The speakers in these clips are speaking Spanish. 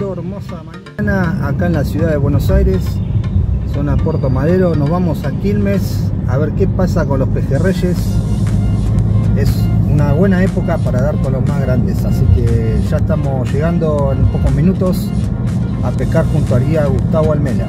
hermosa mañana acá en la ciudad de Buenos Aires, zona Puerto Madero. Nos vamos a Quilmes a ver qué pasa con los pejerreyes. Es una buena época para dar con los más grandes, así que ya estamos llegando en pocos minutos a pescar junto al guía Gustavo Almela.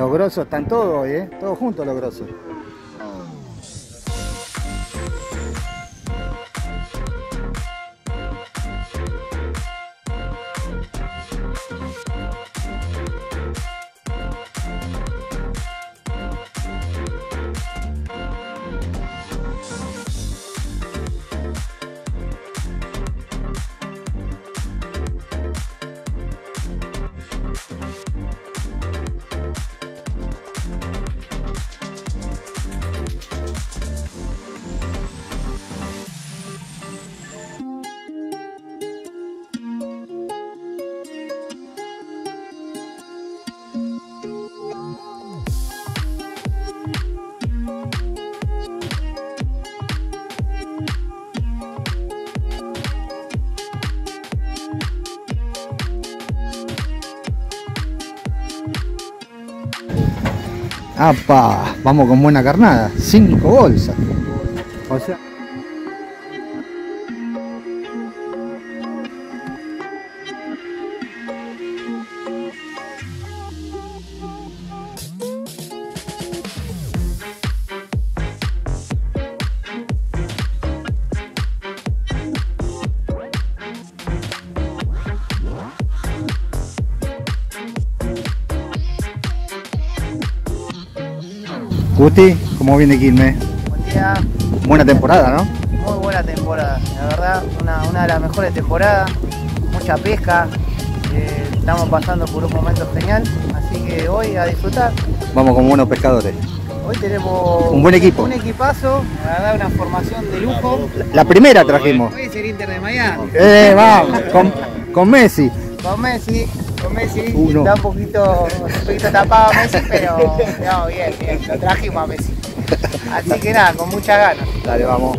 Los grosos están todos hoy, ¿eh? Todos juntos los grosos. ¡Apa! Vamos con buena carnada. Cinco bolsas. O sea. Guti, ¿cómo viene Quilmes? Buen día, Buena temporada, ¿no? muy buena temporada, la verdad, una, una de las mejores temporadas, mucha pesca, eh, estamos pasando por un momento genial, así que hoy a disfrutar. Vamos con buenos pescadores. Hoy tenemos Un buen equipo. un equipazo, la verdad una formación de lujo. La primera trajimos. Hoy es el Inter de Miami, ¡Eh, vamos! Con, con Messi. con Messi, Messi, Uno. está un poquito, un poquito tapado Messi, pero no, bien, bien, lo trajimos a Messi. Así que nada, con muchas ganas. Dale, vamos.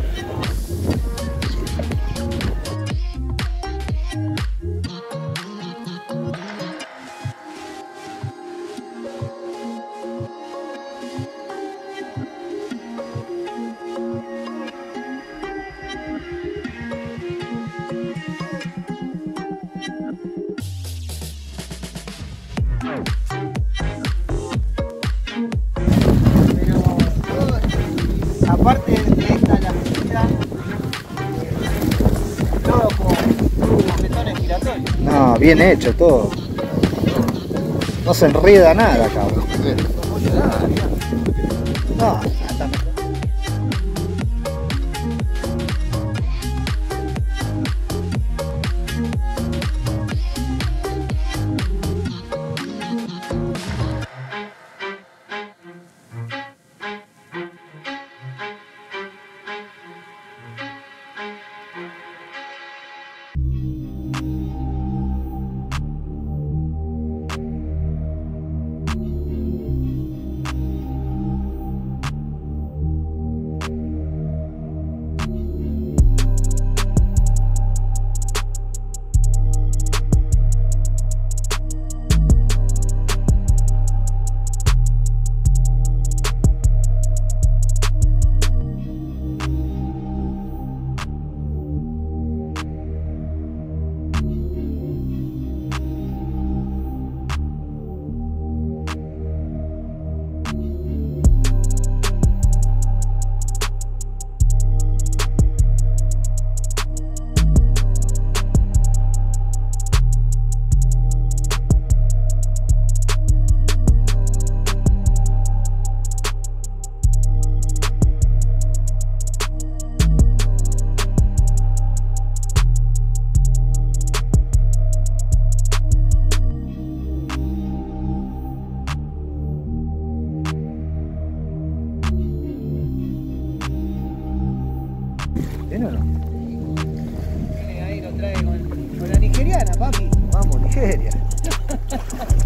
Bien hecho todo. No se enreda nada, cabrón. Porqueria. A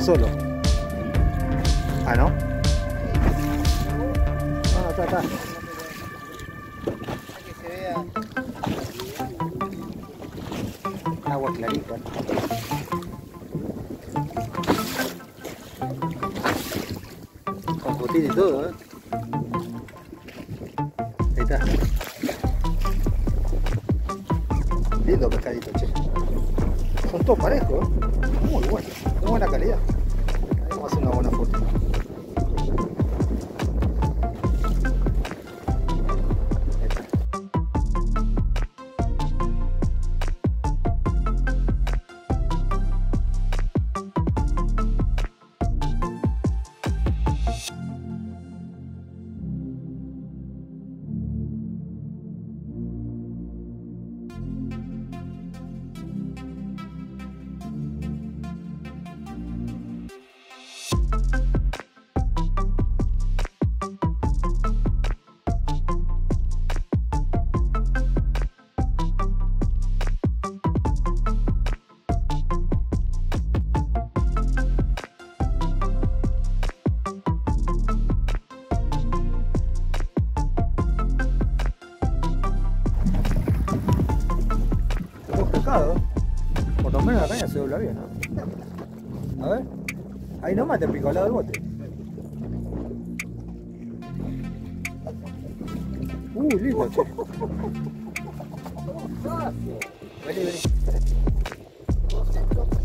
solo. Ah, ¿no? Ah, está, está. Agua clarita. Con cutín y todo, ¿eh? Ahí está. Lindo pescadito, che. Son todos parejos, ¿eh? Muy buenos. Buena calidad. Vamos a hacer una buena foto. A ver. Ahí nomás te pico al lado del bote. Uh, lindo, che. Vení, vení.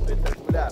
Espectacular.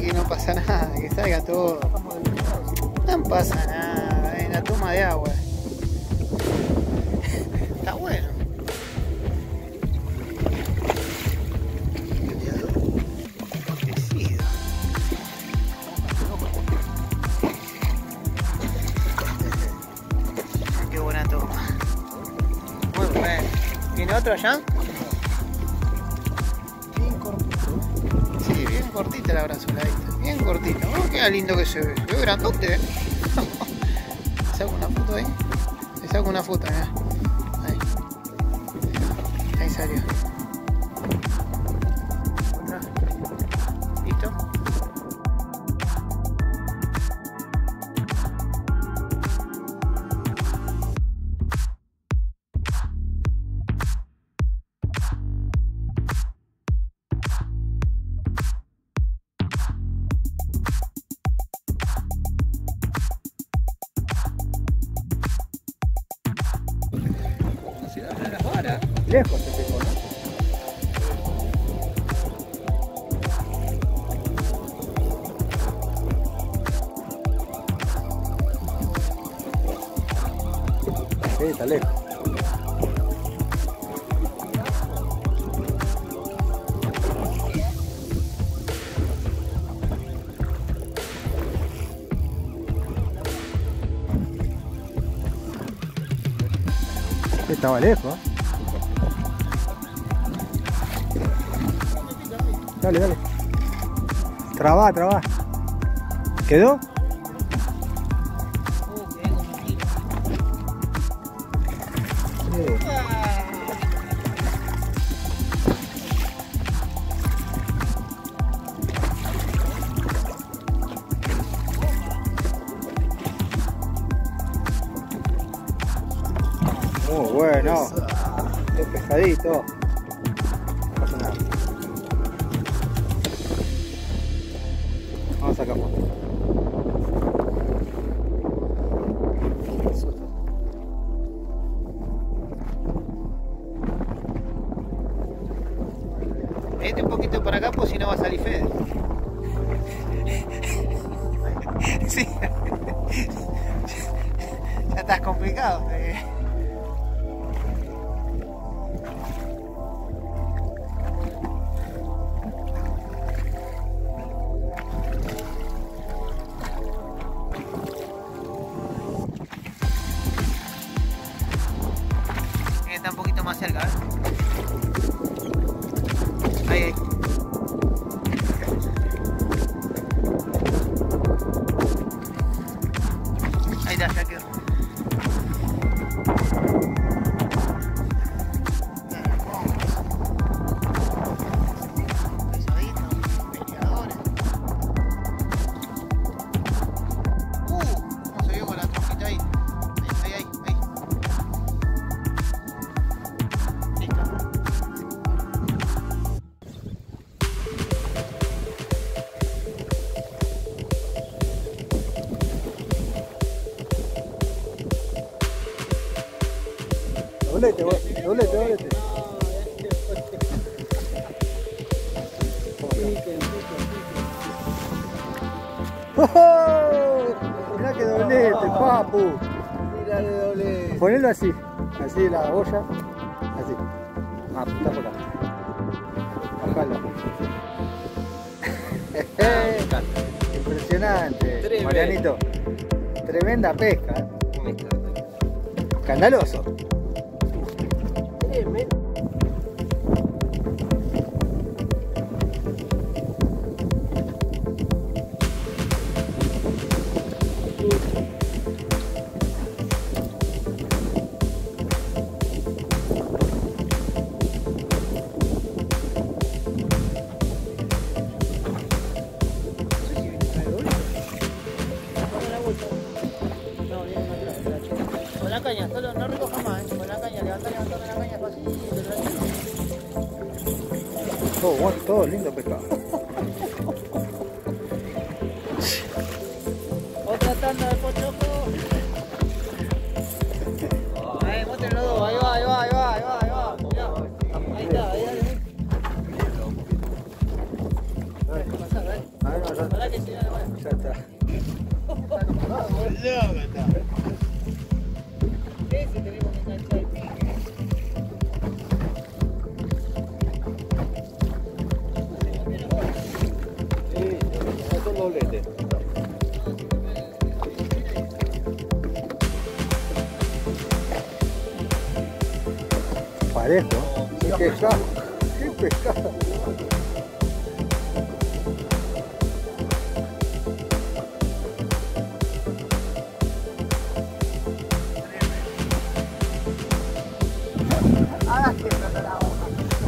que no pasa nada, que salga todo. No pasa nada, en la toma de agua. Está bueno. Qué buena toma. Muy bueno. ¿Tiene otro allá? mira lindo que se ve. Se ve grandote, ¿eh? saco una foto ahí. Le saco una foto, mira. Metalejo. Estaba lejos. ¿eh? Dale, dale. Trabá, trabá. ¿Quedó? Muy bueno. Es pesadito. No pasa nada. Vamos a sacar así, así la olla, así. ah, Apunta por acá. Bajala. Impresionante, Marianito. Tremenda pesca. ¿eh? Escandaloso.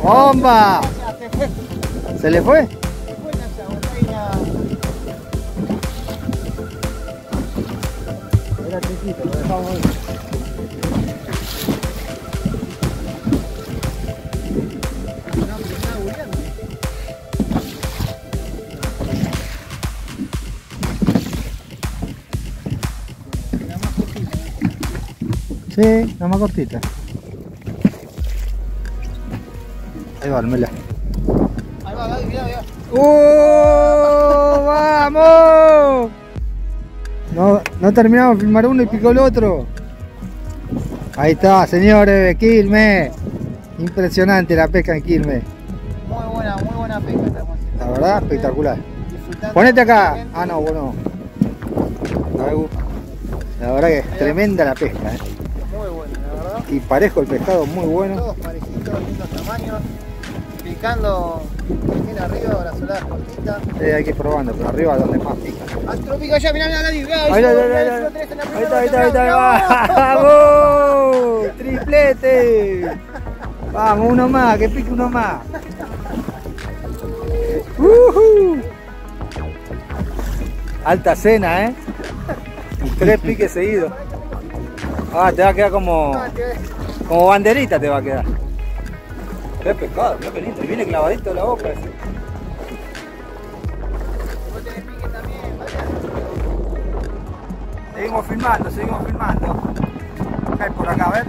¡Bomba! ¿Se le fue? Era chiquito, lo dejamos ahí. Sí, la más cortita. Ahí va, Almela. Ahí va, Gaby. ¡Oh! ¡Vamos! No, no terminamos de filmar uno y picó el otro. Ahí está, señores, Quilmes. Impresionante la pesca en Quilmes. Muy buena, muy buena pesca estamos haciendo. La verdad, espectacular. Ponete acá. Ah, no, bueno. La verdad que es tremenda la pesca. ¿eh? Muy buena, la verdad. Y parejo el pescado, muy bueno. Todos parejitos, lindos tamaños. Picando bien arriba, brazoladas cortitas. Eh, hay que ir probando, pero arriba donde más pica. Astro pica ya, mirá, mirá, Gaby, mirá. Ahí está, ahí está, la ahí está. ¡Vamos! ¡Triplete! Vamos, uno más, que pique uno más. ¡Ujú! Alta cena, ¿eh? Tres piques seguidos. Ah, te va a quedar como, Ah, que- como banderita, te va a quedar. Qué pescado, qué lindo. Y viene clavadito de la boca. Seguimos filmando, seguimos filmando. ¿Qué hay por acá? A ver.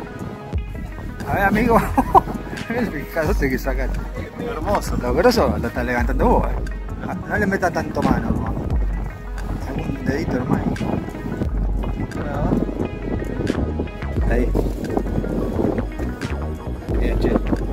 A ver, amigo. El pescadote que sacaste. Hermoso. Lo grosso lo estás levantando vos, eh. No le metas tanto mano, hermano. Algún dedito, hermano. Ahí. Bien, che.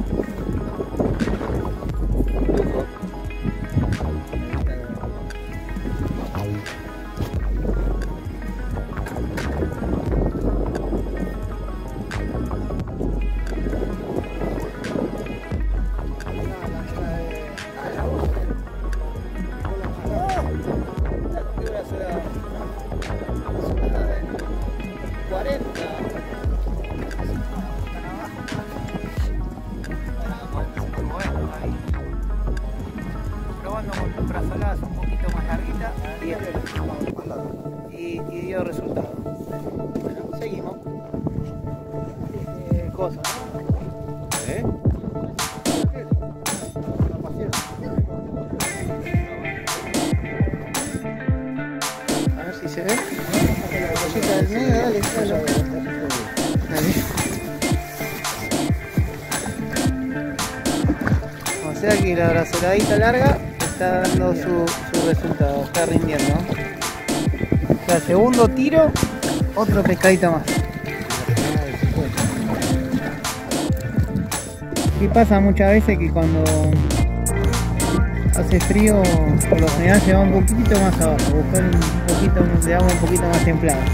La brazoladita larga está dando su, su resultado, está rindiendo. Sea, segundo tiro, otro pescadito más. Y pasa muchas veces que cuando hace frío, por lo general se va un poquito más abajo, buscar un poquito de un poquito más templada.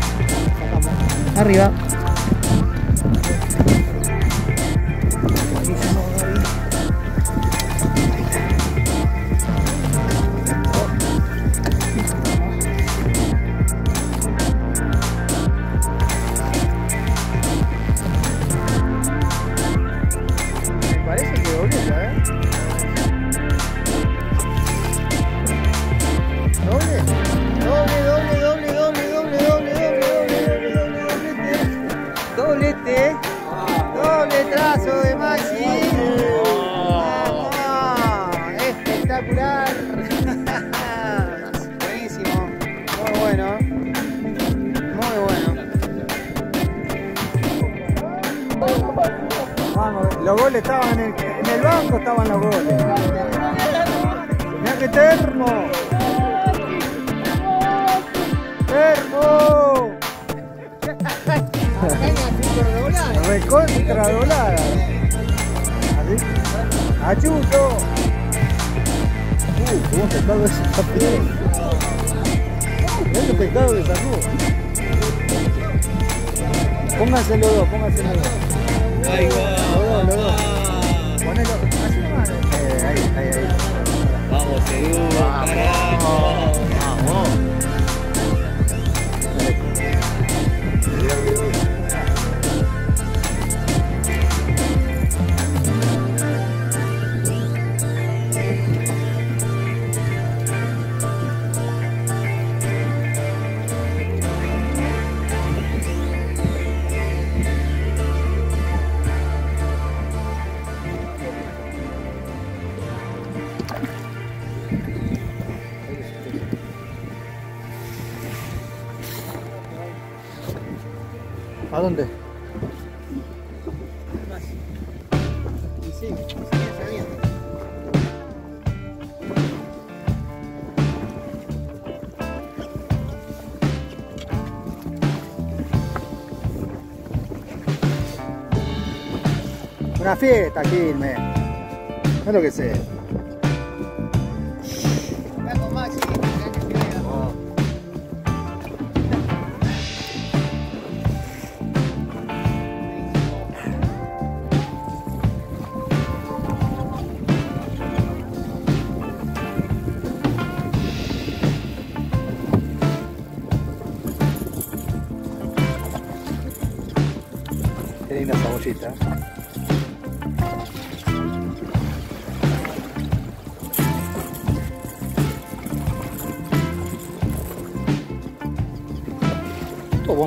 Arriba. Contradolada. Recontradolada. Ayudo. Uh, cómo pescado ese papel. Ese pescado de sacó. Pónganse dos, pónganse los dos. Ahí. Los dos, los dos. Ponelo. Así eh, Vamos, Edu. Vamos. Vamos. Sigue saliendo. Una fiesta, Quilmes. Es lo que sé.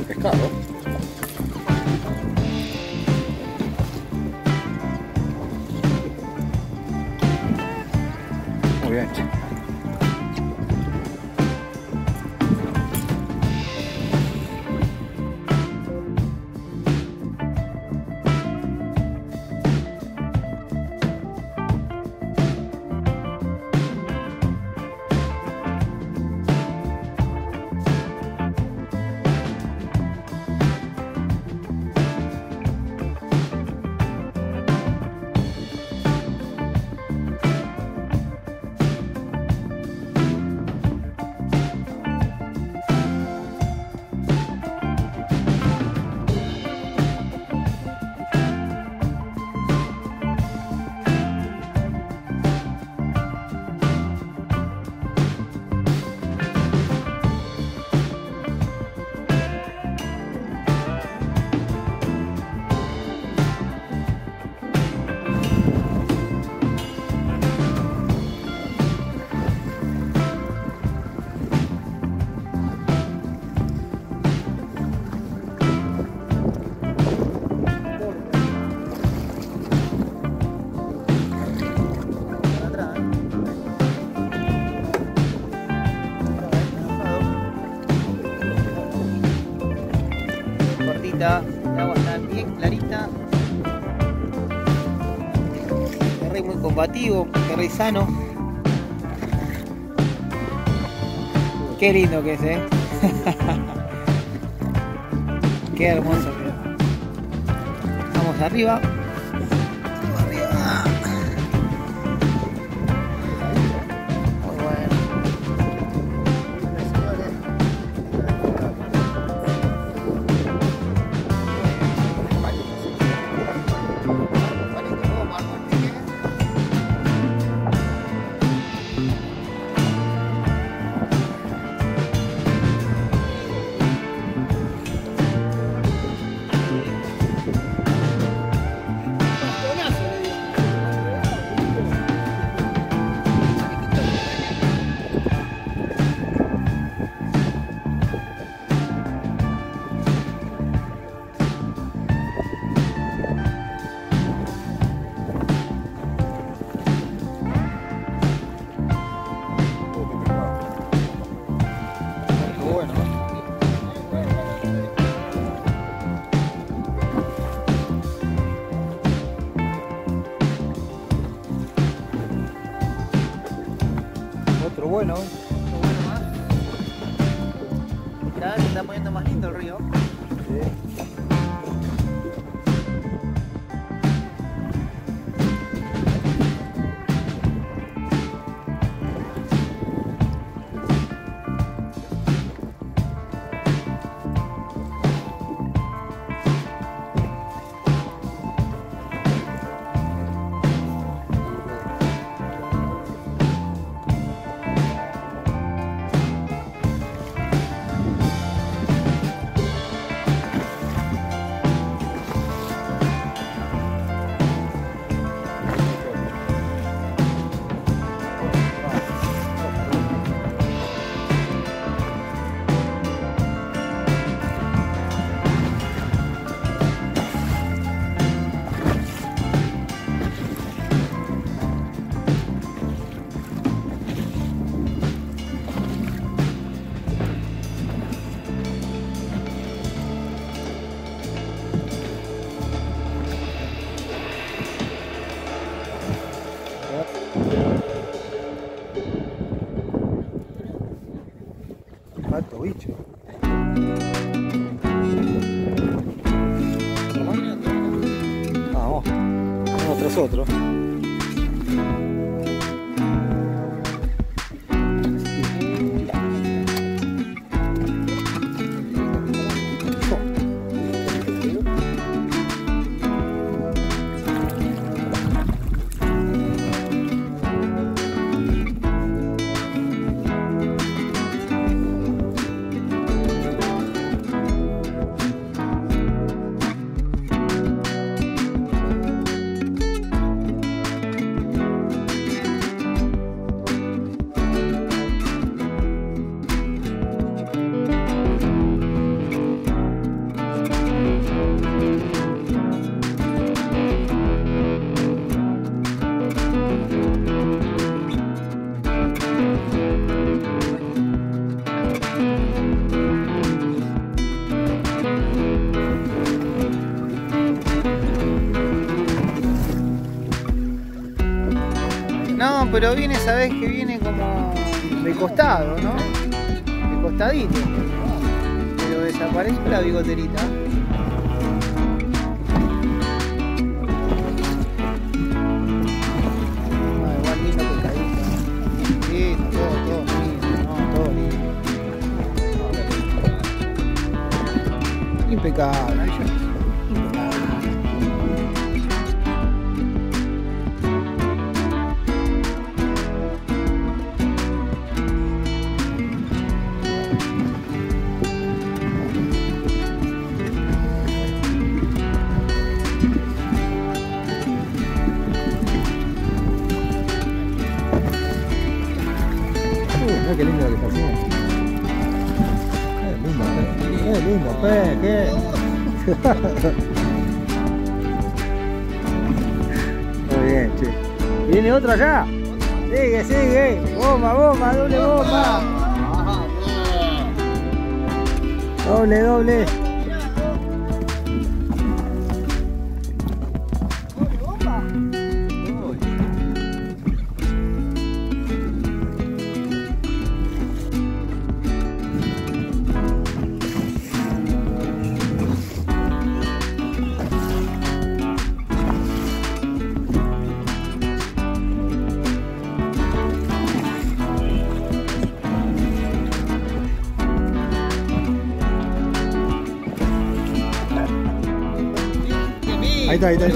Pescado. Cortita, el agua está bien clarita. Perrey muy combativo, perrey sano. Qué lindo que es, eh. Qué hermoso. Vamos arriba. Viene, sabes que viene como de costado, ¿no? De costadito. Pero desaparece la bigoterita. Mira qué lindo que está haciendo. Qué lindo, pe. Qué lindo, pe. Qué. Muy bien, che. ¿Viene otro acá? Sigue, sigue. Bomba, bomba, doble bomba. Doble, doble. Ahí está,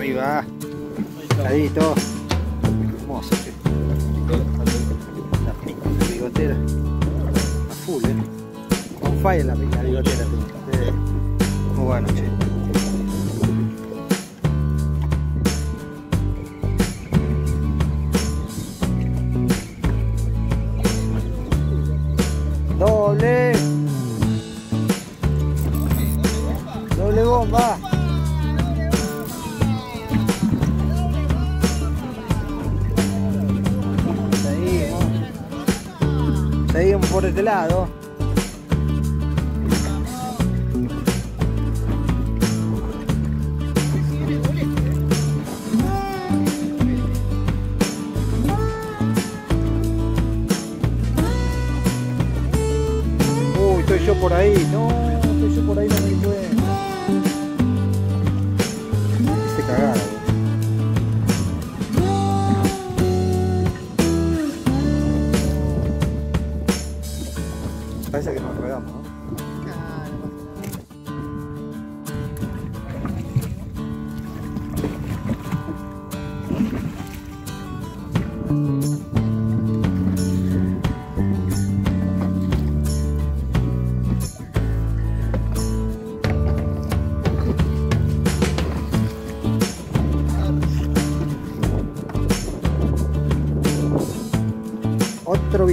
Arriba. Ladito. Hermoso, che. La pinta de bigotera. A full, eh. On fire la pinta bigotera. Muy bueno, che.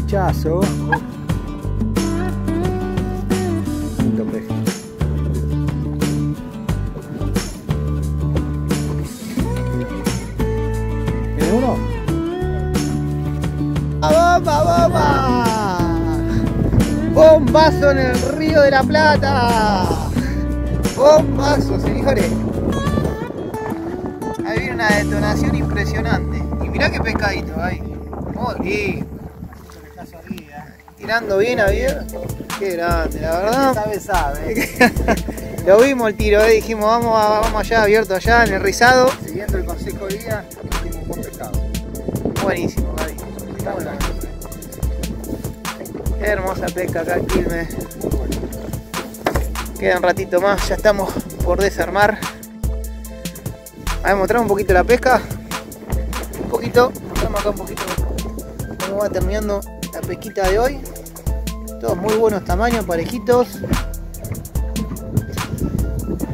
Bichazo. Lindo peje. ¿Tiene uno? ¡Bomba, bomba! ¡Bombazo en el río de la Plata! ¡Bombazo, señores! Ahí viene una detonación impresionante. Y mirá qué pescadito ahí. Muy Tirando bien abierto. Qué grande, la verdad. Sabe, sabe. Lo vimos el tiro, eh, dijimos vamos, a- vamos allá, abierto allá en el rizado. Siguiendo el consejo día, hicimos un buen pescado. Buenísimo, Gaby. Qué hermosa pesca acá en Quilmes. Queda un ratito más, ya estamos por desarmar. A ver, mostramos un poquito la pesca. Un poquito, mostramos acá un poquito cómo va terminando la pesquita de hoy. Todos muy buenos tamaños, parejitos.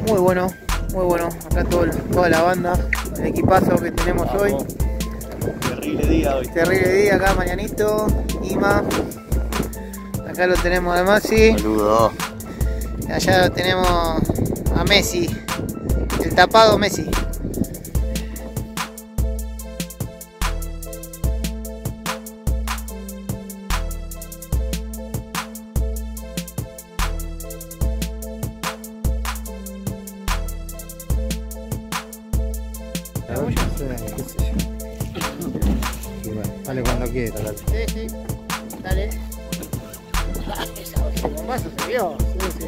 Muy bueno, muy bueno. Acá todo, toda la banda, el equipazo que tenemos hoy. Terrible día hoy. Terrible día acá, mañanito, Ima. Acá lo tenemos a Masi. Saludos. Y allá lo tenemos a Messi. El tapado Messi. Bombazo se vio. Sí, sí.